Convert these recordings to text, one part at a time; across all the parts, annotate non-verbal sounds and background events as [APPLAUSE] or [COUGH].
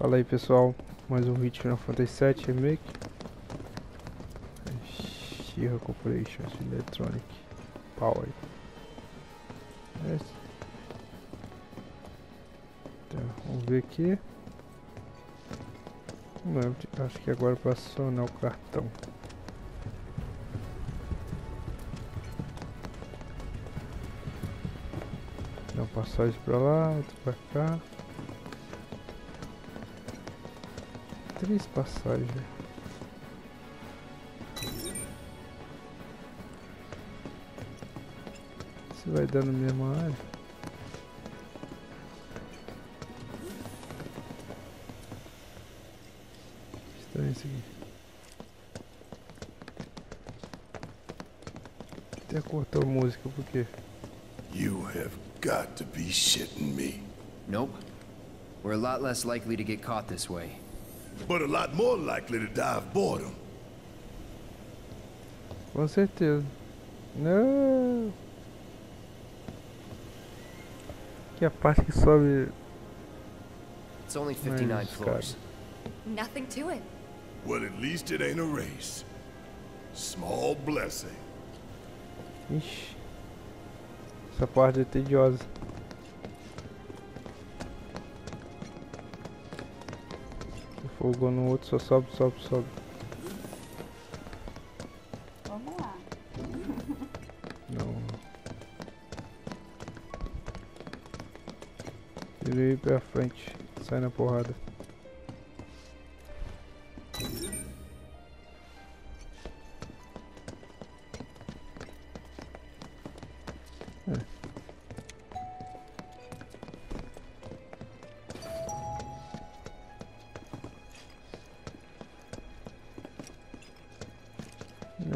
Fala aí pessoal, mais um vídeo Final Fantasy VII Remake. Shira Corporation Electronic Power. É. Então, Vamos ver aqui. Não acho que agora para acionar o cartão. Dá passagem para lá, outra para cá três passagens. Se vai dar na mesma área. Estranho isso aqui. Até cortou a música, por quê? You have got to be shitting me. Nope. We're a lot less likely to get caught this way. But a lot more likely to die of boredom. Com certeza. Não. Que a parte que sobe. It's only 59 floors. Nothing to it. Well, at least it ain't a race. Small blessing. Ixi. Essa parte é tediosa. Se folgou no outro, só sobe, sobe, sobe. Vamos lá. Não. Virei pra frente. Sai na porrada.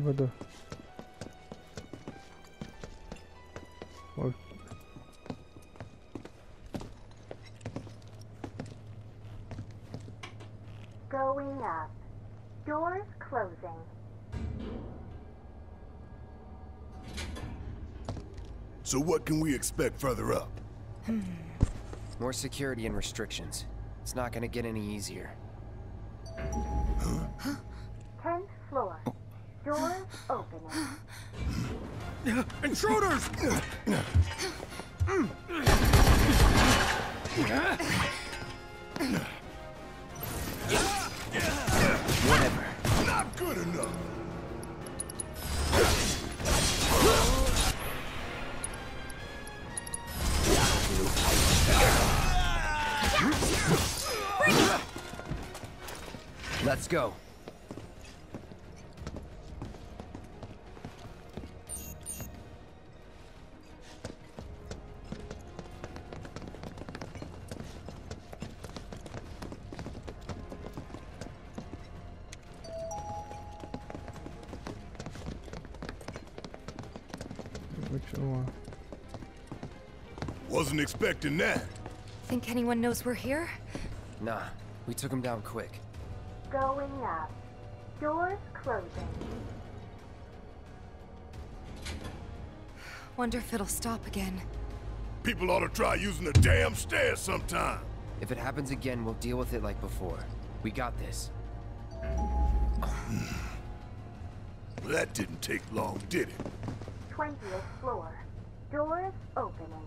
Elevador. Ó, Going up. Doors closing. So what can we expect further up? Hmm. More security and restrictions. It's not gonna get any easier. Tenth floor. Doors opening. Intruders! Whatever. Not good enough. Let's go. Wasn't expecting that. Think anyone knows we're here? Nah, we took him down quick. Going up. Doors closing. Wonder if it'll stop again. People ought to try using the damn stairs sometime. If it happens again, we'll deal with it like before. We got this. [SIGHS] Well, that didn't take long, did it? Twentieth floor. Doors opening.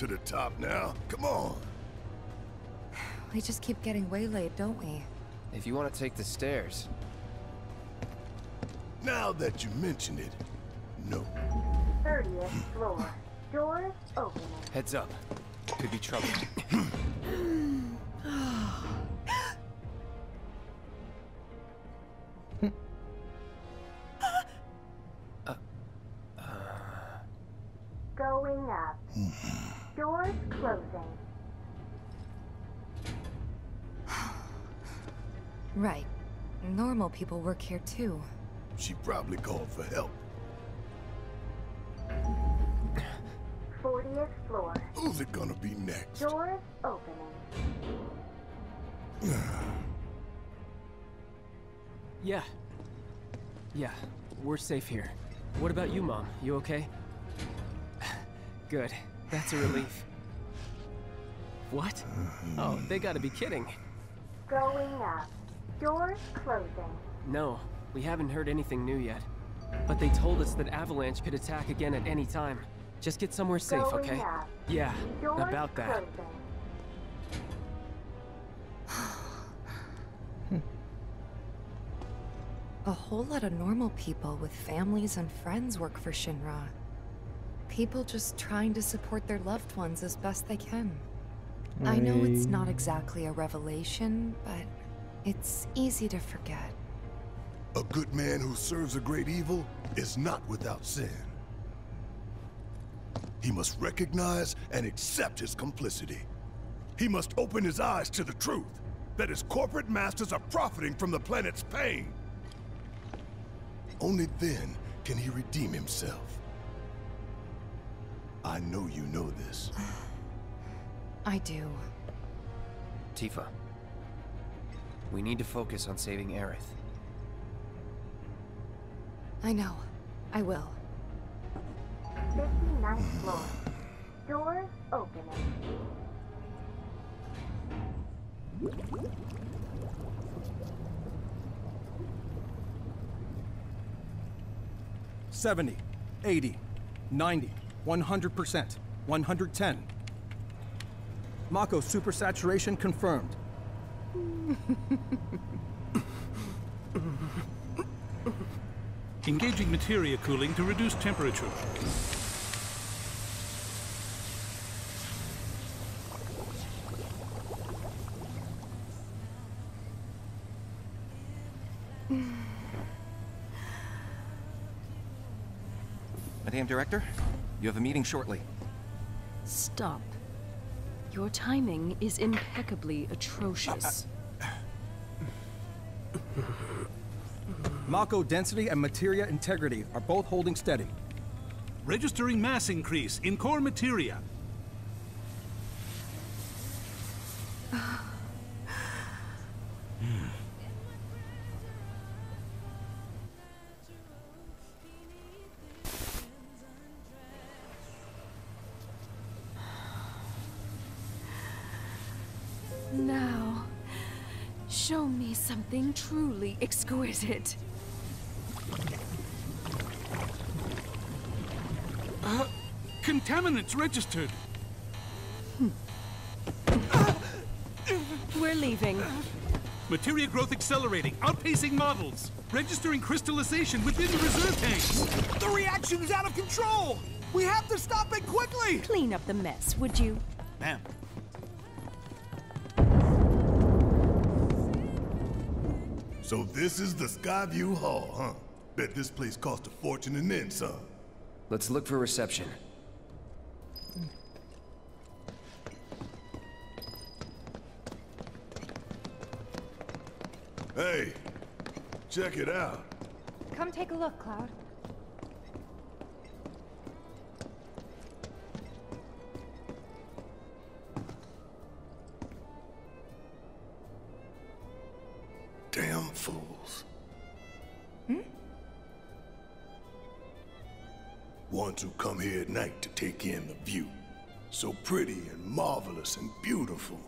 to the top now. Come on. We just keep getting waylaid, don't we? If you want to take the stairs. Now that you mention it, no. Thirtieth floor. Doors opening. Heads up. Could be trouble. People work here too. She probably called for help. 40th floor. Who's it gonna be next? Doors opening. [SIGHS] Yeah. Yeah, we're safe here. What about you, Mom? You okay? [SIGHS] Good. That's a [SIGHS] relief. What? Oh, they gotta be kidding. Going up. Doors closing. No, we haven't heard anything new yet. But they told us that Avalanche could attack again at any time. Just get somewhere safe, Going okay? up. Yeah, Doors about that. [SIGHS] A whole lot of normal people with families and friends work for Shinra. People just trying to support their loved ones as best they can. I know it's not mm. exactly a revelation, but it's easy to forget. A good man who serves a great evil is not without sin. He must recognize and accept his complicity. He must open his eyes to the truth that his corporate masters are profiting from the planet's pain. Only then can he redeem himself. I know you know this. [SIGHS] I do. Tifa. We need to focus on saving Aerith. I know. I will. 59th floor. Doors opening. Seventy, eighty, ninety, one hundred percent 110. Mako supersaturation confirmed. [LAUGHS] Engaging materia cooling to reduce temperature. Madame Director, you have a meeting shortly. Stop. Your timing is impeccably atrocious. [LAUGHS] Mako density and materia integrity are both holding steady. Registering mass increase in core materia. Now, show me something truly exquisite. Contaminants registered. We're leaving. Materia growth accelerating, outpacing models. Registering crystallization within the reserve tanks. The reaction is out of control! We have to stop it quickly! Clean up the mess, would you? Ma'am. So this is the Skyview Hall, huh? Bet this place cost a fortune and then some. Let's look for reception. Hey, check it out. Come take a look, Cloud. Damn fools. Hmm? Ones who come here at night to take in the view. So pretty and marvelous and beautiful.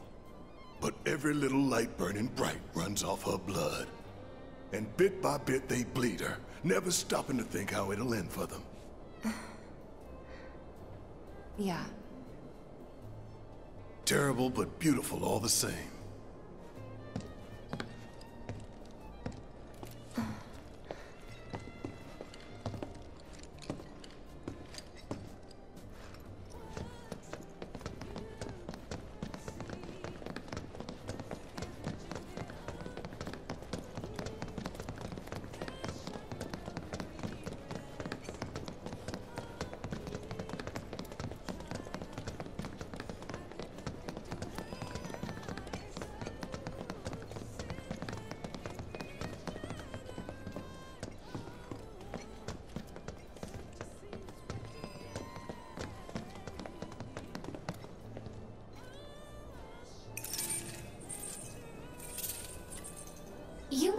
But every little light burning bright runs off her blood. And bit by bit they bleed her, never stopping to think how it'll end for them. [SIGHS] Yeah. Terrible but beautiful all the same.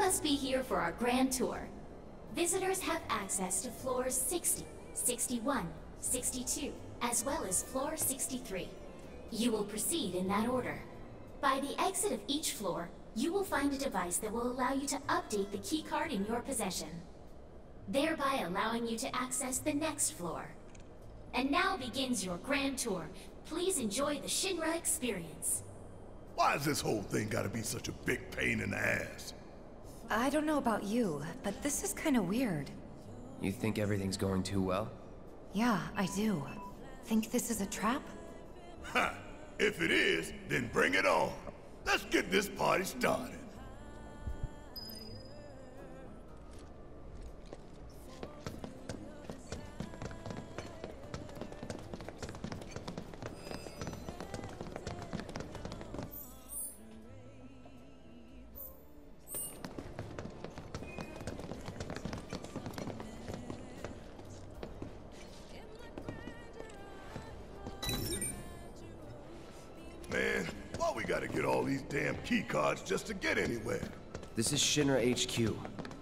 Must be here for our grand tour. Visitors have access to floors 60, 61, 62, as well as floor 63. You will proceed in that order. By the exit of each floor, you will find a device that will allow you to update the keycard in your possession, thereby allowing you to access the next floor. And now begins your grand tour. Please enjoy the Shinra experience. Why's this whole thing gotta be such a big pain in the ass? I don't know about you, but this is kind of weird. You think everything's going too well? Yeah, I do. Think this is a trap? Ha! If it is, then bring it on. Let's get this party started. We gotta get all these damn key cards just to get anywhere? This is Shinra HQ.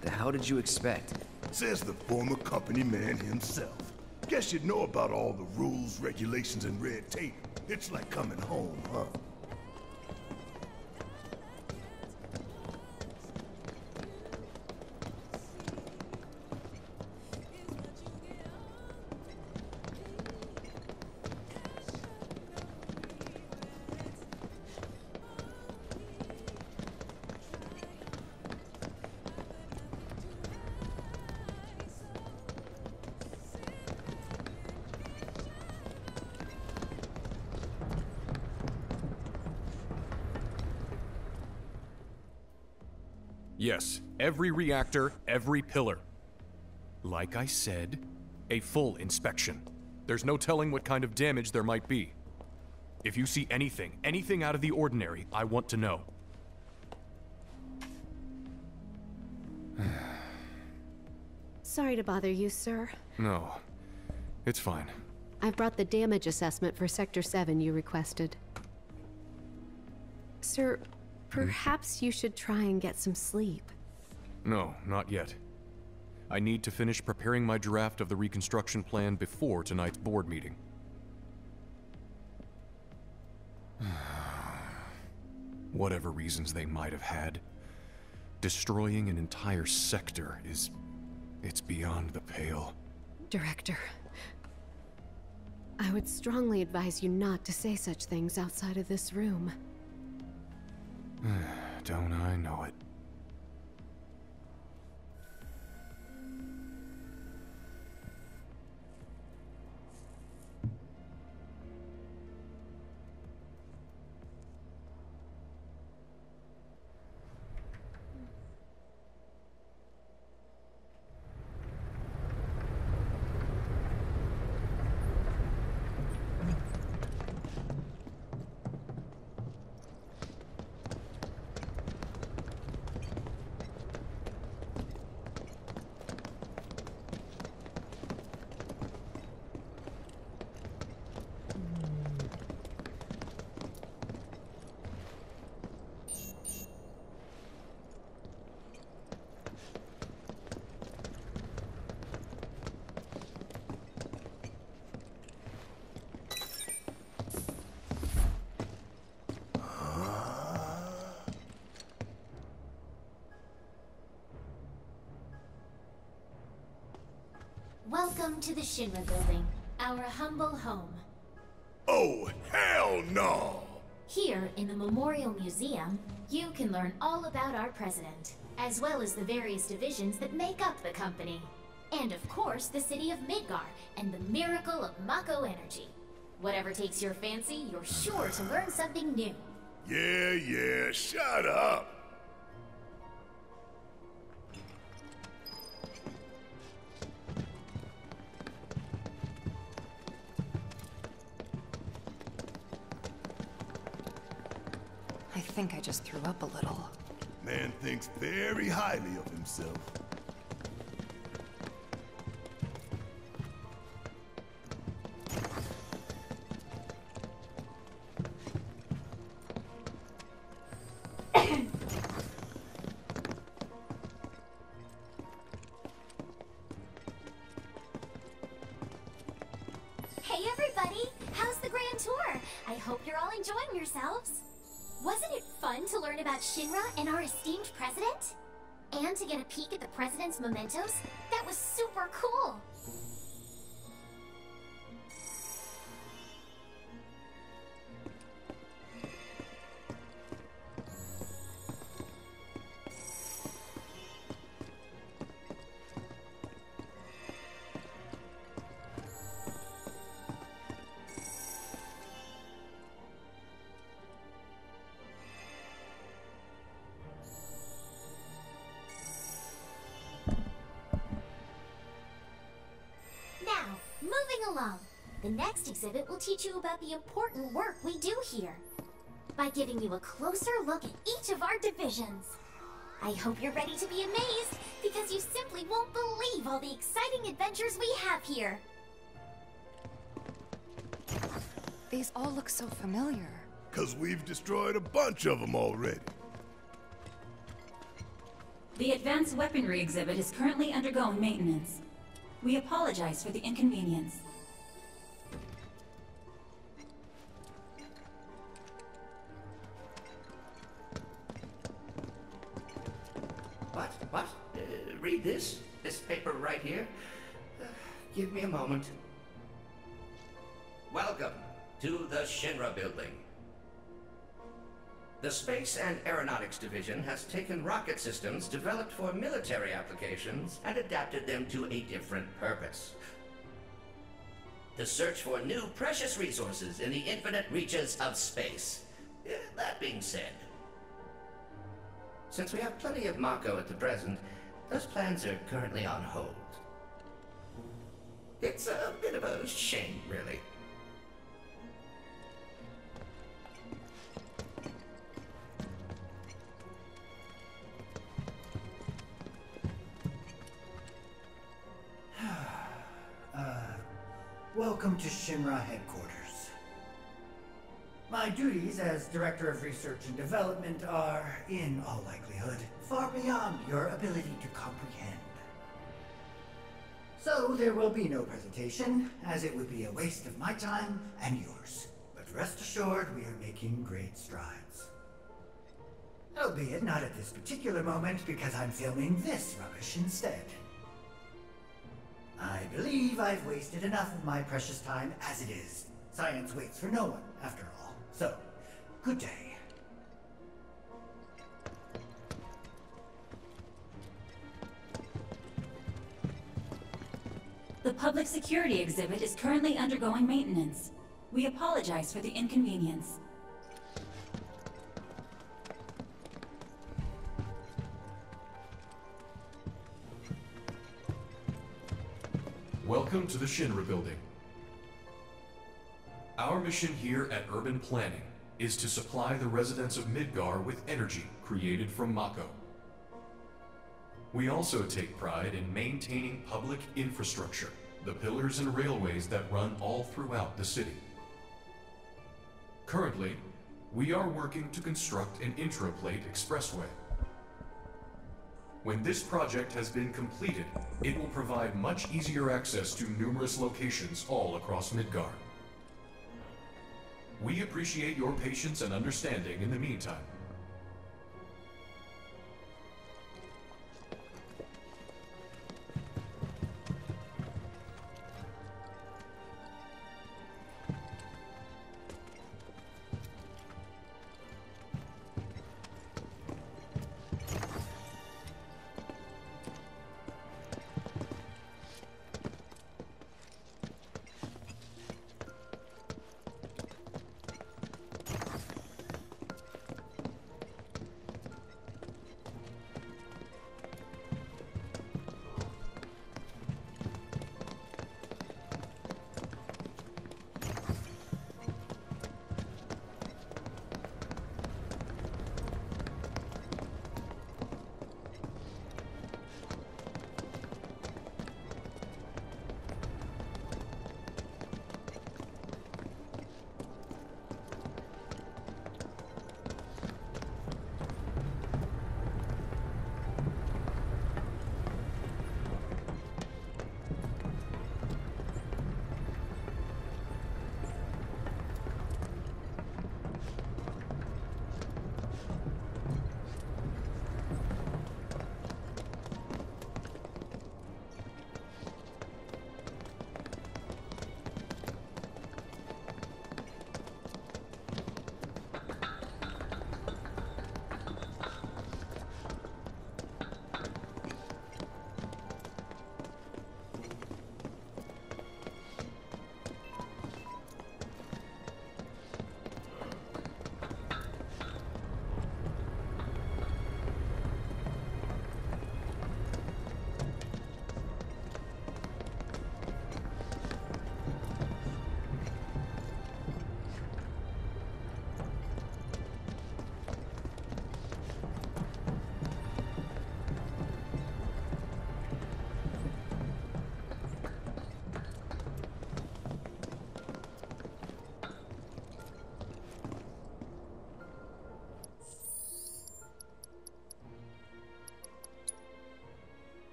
The hell did you expect? Says the former company man himself. Guess you'd know about all the rules, regulations, and red tape. It's like coming home, huh? Yes, every reactor, every pillar. Like I said, a full inspection. There's no telling what kind of damage there might be. If you see anything, anything out of the ordinary, I want to know. [SIGHS] Sorry to bother you, sir. No, it's fine. I've brought the damage assessment for Sector 7 you requested. Sir, perhaps you should try and get some sleep. No, not yet. I need to finish preparing my draft of the reconstruction plan before tonight's board meeting. [SIGHS] Whatever reasons they might have had, destroying an entire sector is. it's beyond the pale. Director, I would strongly advise you not to say such things outside of this room. [SIGHS] Don't I know it? Welcome to the Shinra building, our humble home. Oh, hell no! Here, in the Memorial Museum, you can learn all about our president, as well as the various divisions that make up the company. And of course, the city of Midgar and the miracle of Mako energy. Whatever takes your fancy, you're sure to learn something new. Yeah, yeah, shut up! Think I just threw up a little. Man thinks very highly of himself. Get a peek at the president's mementos? That was super cool! Next exhibit will teach you about the important work we do here. By giving you a closer look at each of our divisions. I hope you're ready to be amazed, because you simply won't believe all the exciting adventures we have here. These all look so familiar. Cause we've destroyed a bunch of them already. The Advanced Weaponry exhibit is currently undergoing maintenance. We apologize for the inconvenience. Me a moment. Welcome to the Shinra Building. The Space and Aeronautics Division has taken rocket systems developed for military applications and adapted them to a different purpose. The search for new precious resources in the infinite reaches of space. Uh, That being said, since we have plenty of Mako at the present, those plans are currently on hold. It's a bit of a shame, really. [SIGHS] Uh, welcome to Shinra headquarters. My duties as Director of Research and Development are, in all likelihood, far beyond your ability to comprehend. So there will be no presentation, as it would be a waste of my time and yours. But rest assured, we are making great strides. Albeit not at this particular moment, because I'm filming this rubbish instead. I believe I've wasted enough of my precious time as it is. Science waits for no one, after all. So, good day. The public security exhibit is currently undergoing maintenance. We apologize for the inconvenience. Welcome to the Shinra Building. Our mission here at Urban Planning is to supply the residents of Midgar with energy created from Mako. We also take pride in maintaining public infrastructure, the pillars and railways that run all throughout the city. Currently, we are working to construct an intraplate expressway. When this project has been completed, it will provide much easier access to numerous locations all across Midgar. We appreciate your patience and understanding in the meantime.